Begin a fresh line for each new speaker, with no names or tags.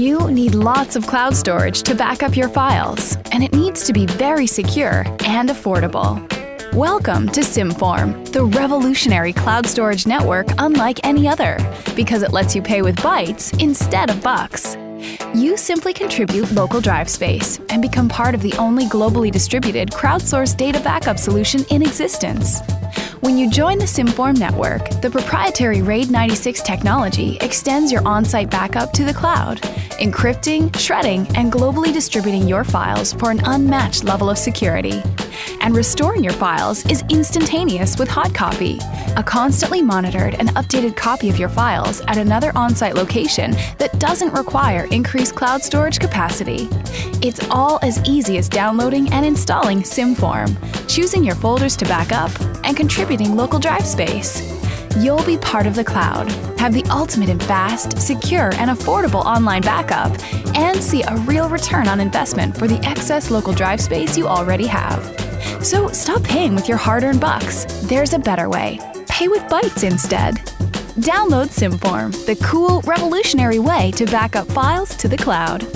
You need lots of cloud storage to back up your files, and it needs to be very secure and affordable. Welcome to Symform, the revolutionary cloud storage network unlike any other, because it lets you pay with bytes instead of bucks. You simply contribute local drive space and become part of the only globally distributed crowdsourced data backup solution in existence. When you join the Symform network, the proprietary RAID 96 technology extends your on site backup to the cloud, encrypting, shredding, and globally distributing your files for an unmatched level of security. And restoring your files is instantaneous with Hot Copy, a constantly monitored and updated copy of your files at another on site location that doesn't require increased cloud storage capacity. It's all as easy as downloading and installing Symform, choosing your folders to back up, and contributing local drive space. You'll be part of the cloud, have the ultimate in fast, secure, and affordable online backup, and see a real return on investment for the excess local drive space you already have. So stop paying with your hard earned bucks. There's a better way. Pay with bytes instead. Download Symform, the cool, revolutionary way to back up files to the cloud.